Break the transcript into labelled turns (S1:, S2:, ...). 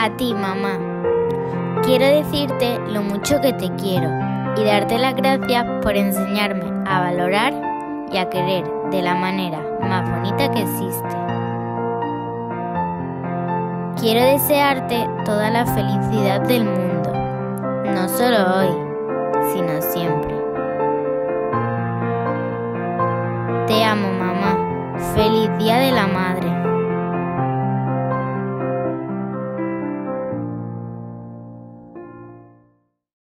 S1: A ti, mamá. Quiero decirte lo mucho que te quiero y darte las gracias por enseñarme a valorar y a querer de la manera más bonita que existe. Quiero desearte toda la felicidad del mundo, no solo hoy, sino siempre. Te amo, mamá. Feliz Día de la Madre.